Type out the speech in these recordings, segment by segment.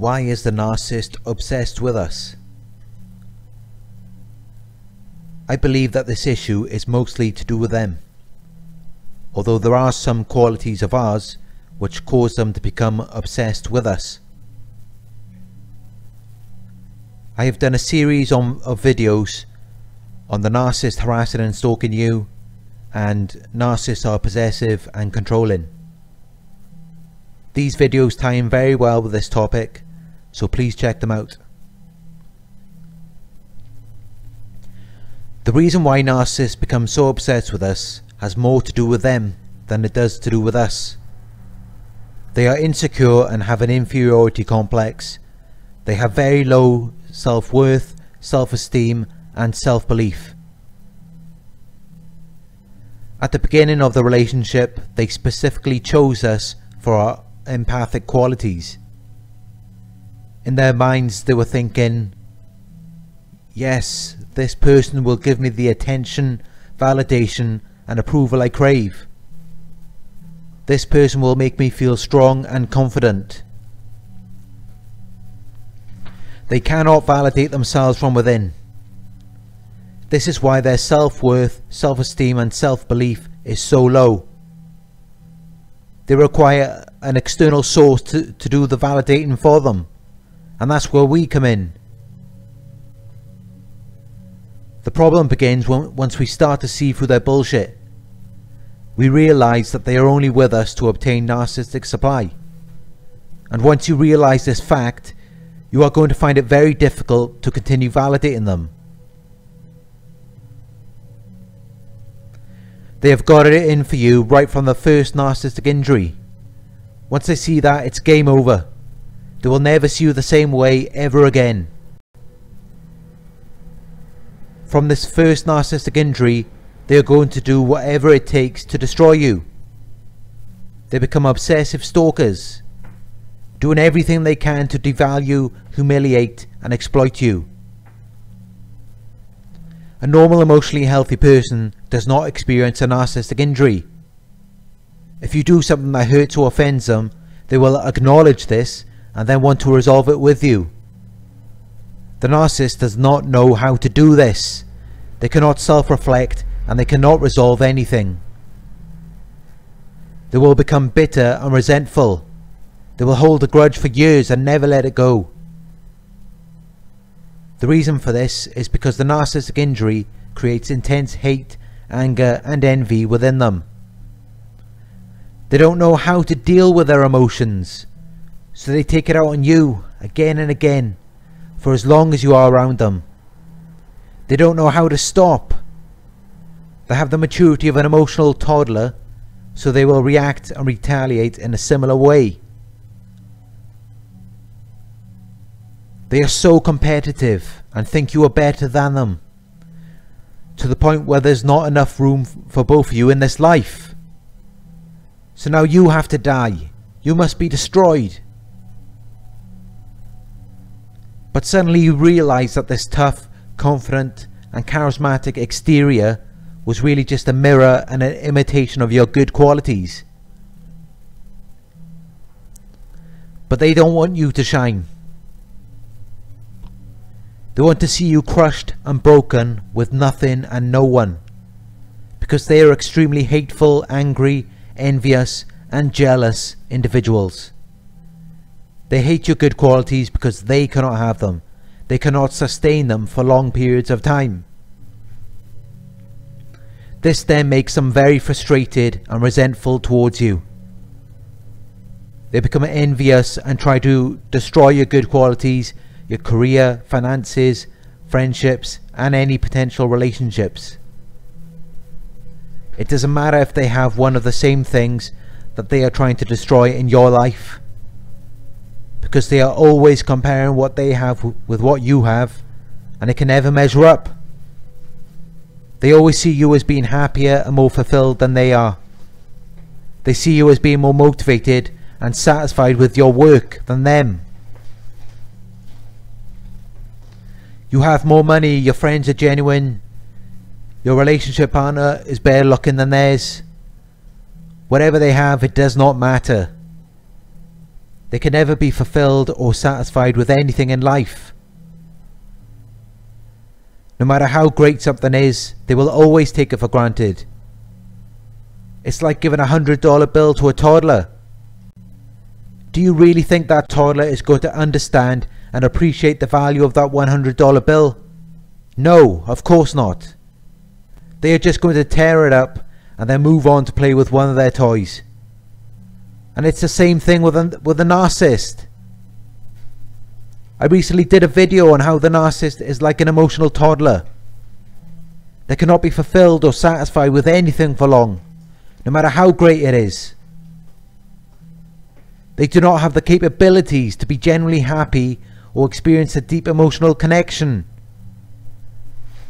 Why is the narcissist obsessed with us? I believe that this issue is mostly to do with them, although there are some qualities of ours which cause them to become obsessed with us. I have done a series on, of videos on the narcissist harassing and stalking you and narcissists are possessive and controlling. These videos tie in very well with this topic, so please check them out. The reason why narcissists become so obsessed with us has more to do with them than it does to do with us. They are insecure and have an inferiority complex. They have very low self-worth, self-esteem and self-belief. At the beginning of the relationship, they specifically chose us for our empathic qualities. In their minds, they were thinking, yes, this person will give me the attention, validation, and approval I crave. This person will make me feel strong and confident. They cannot validate themselves from within. This is why their self-worth, self-esteem and self-belief is so low. They require an external source to, to do the validating for them. And that's where we come in. The problem begins when, once we start to see through their bullshit. We realise that they are only with us to obtain narcissistic supply. And once you realise this fact, you are going to find it very difficult to continue validating them. They have got it in for you right from the first narcissistic injury. Once they see that, it's game over. They will never see you the same way ever again. From this first narcissistic injury, they are going to do whatever it takes to destroy you. They become obsessive stalkers, doing everything they can to devalue, humiliate and exploit you. A normal emotionally healthy person does not experience a narcissistic injury. If you do something that hurts or offends them, they will acknowledge this and then want to resolve it with you. The narcissist does not know how to do this. They cannot self-reflect and they cannot resolve anything. They will become bitter and resentful. They will hold a grudge for years and never let it go. The reason for this is because the narcissistic injury creates intense hate, anger and envy within them. They don't know how to deal with their emotions, so they take it out on you again and again for as long as you are around them. They don't know how to stop. They have the maturity of an emotional toddler, so they will react and retaliate in a similar way. They are so competitive and think you are better than them. To the point where there's not enough room for both of you in this life. So now you have to die. You must be destroyed. But suddenly you realise that this tough, confident and charismatic exterior was really just a mirror and an imitation of your good qualities. But they don't want you to shine. They want to see you crushed and broken with nothing and no one. Because they are extremely hateful, angry, envious and jealous individuals. They hate your good qualities because they cannot have them. They cannot sustain them for long periods of time. This then makes them very frustrated and resentful towards you. They become envious and try to destroy your good qualities your career, finances, friendships, and any potential relationships. It doesn't matter if they have one of the same things that they are trying to destroy in your life. Because they are always comparing what they have with what you have, and it can never measure up. They always see you as being happier and more fulfilled than they are. They see you as being more motivated and satisfied with your work than them. You have more money, your friends are genuine, your relationship partner is better looking than theirs. Whatever they have, it does not matter. They can never be fulfilled or satisfied with anything in life. No matter how great something is, they will always take it for granted. It's like giving a hundred dollar bill to a toddler. Do you really think that toddler is going to understand and appreciate the value of that $100 bill? No, of course not. They are just going to tear it up and then move on to play with one of their toys. And it's the same thing with a, with a narcissist. I recently did a video on how the narcissist is like an emotional toddler. They cannot be fulfilled or satisfied with anything for long, no matter how great it is. They do not have the capabilities to be genuinely happy or experience a deep emotional connection.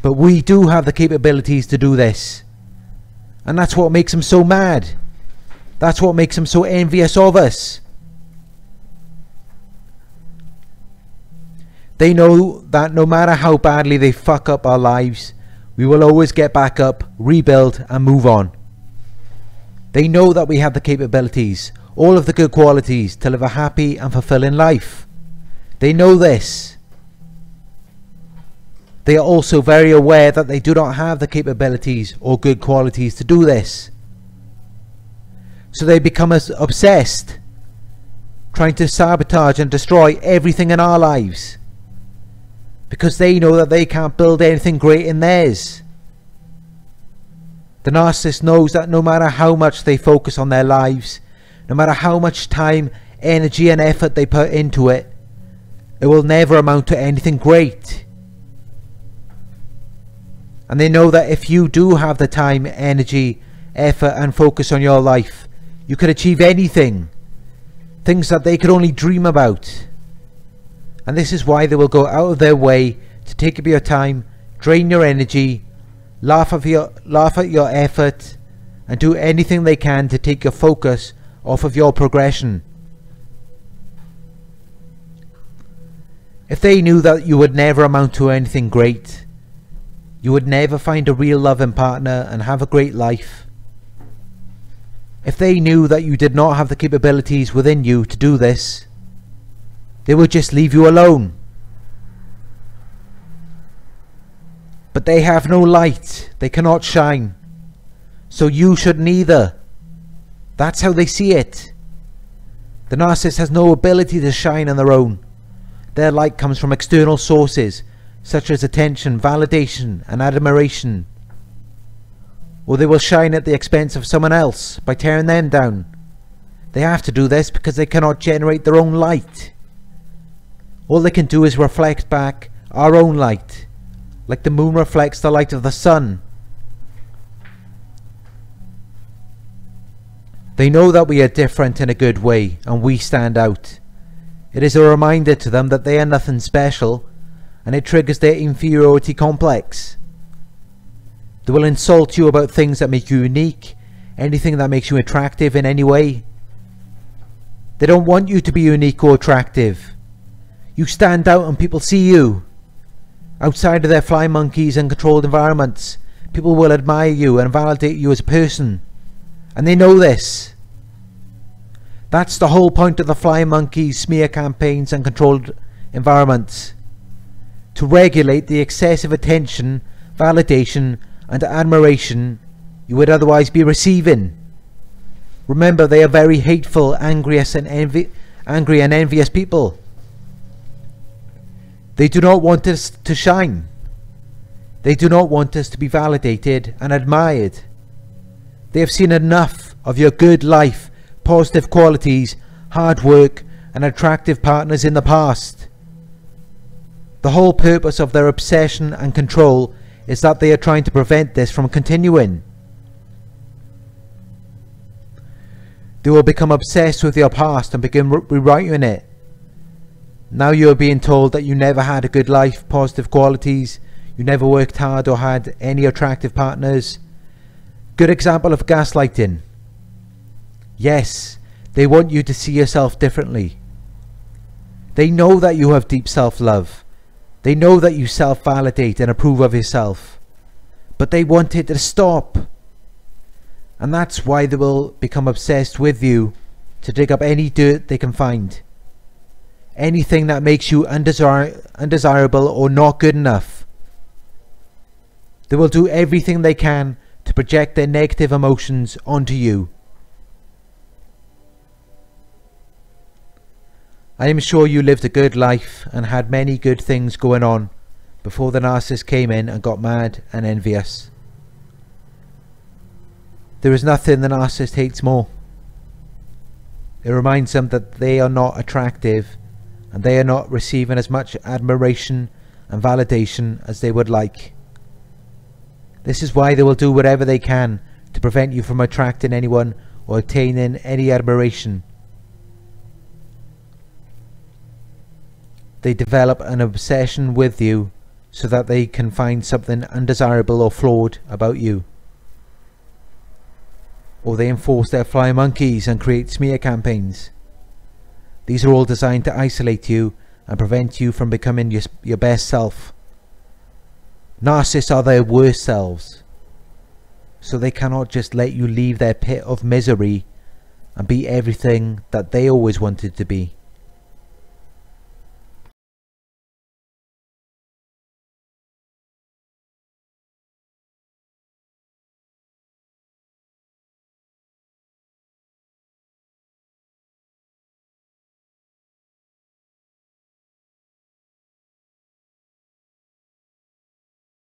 But we do have the capabilities to do this. And that's what makes them so mad. That's what makes them so envious of us. They know that no matter how badly they fuck up our lives, we will always get back up, rebuild, and move on. They know that we have the capabilities, all of the good qualities to live a happy and fulfilling life. They know this. They are also very aware that they do not have the capabilities or good qualities to do this. So they become as obsessed, trying to sabotage and destroy everything in our lives because they know that they can't build anything great in theirs. The narcissist knows that no matter how much they focus on their lives, no matter how much time, energy and effort they put into it, it will never amount to anything great. And they know that if you do have the time, energy, effort and focus on your life, you can achieve anything. Things that they could only dream about and this is why they will go out of their way to take up your time, drain your energy, laugh at your, laugh at your effort, and do anything they can to take your focus off of your progression. If they knew that you would never amount to anything great, you would never find a real loving partner and have a great life. If they knew that you did not have the capabilities within you to do this, they would just leave you alone. But they have no light. They cannot shine. So you should neither. That's how they see it. The narcissist has no ability to shine on their own. Their light comes from external sources, such as attention, validation, and admiration. Or they will shine at the expense of someone else by tearing them down. They have to do this because they cannot generate their own light. All they can do is reflect back our own light, like the moon reflects the light of the sun. They know that we are different in a good way, and we stand out. It is a reminder to them that they are nothing special, and it triggers their inferiority complex. They will insult you about things that make you unique, anything that makes you attractive in any way. They don't want you to be unique or attractive. You stand out and people see you. Outside of their fly monkeys and controlled environments, people will admire you and validate you as a person. And they know this. That's the whole point of the fly monkeys smear campaigns and controlled environments. To regulate the excessive attention, validation and admiration you would otherwise be receiving. Remember they are very hateful, angry and, envi angry and envious people. They do not want us to shine. They do not want us to be validated and admired. They have seen enough of your good life, positive qualities, hard work and attractive partners in the past. The whole purpose of their obsession and control is that they are trying to prevent this from continuing. They will become obsessed with your past and begin rewriting it. Now you are being told that you never had a good life, positive qualities, you never worked hard or had any attractive partners. Good example of gaslighting. Yes, they want you to see yourself differently. They know that you have deep self-love. They know that you self-validate and approve of yourself. But they want it to stop. And that's why they will become obsessed with you to dig up any dirt they can find anything that makes you undesir undesirable or not good enough. They will do everything they can to project their negative emotions onto you. I am sure you lived a good life and had many good things going on before the narcissist came in and got mad and envious. There is nothing the narcissist hates more. It reminds them that they are not attractive and they are not receiving as much admiration and validation as they would like. This is why they will do whatever they can to prevent you from attracting anyone or attaining any admiration. They develop an obsession with you so that they can find something undesirable or flawed about you. Or they enforce their fly monkeys and create smear campaigns. These are all designed to isolate you and prevent you from becoming your, your best self. Narcissists are their worst selves. So they cannot just let you leave their pit of misery and be everything that they always wanted to be.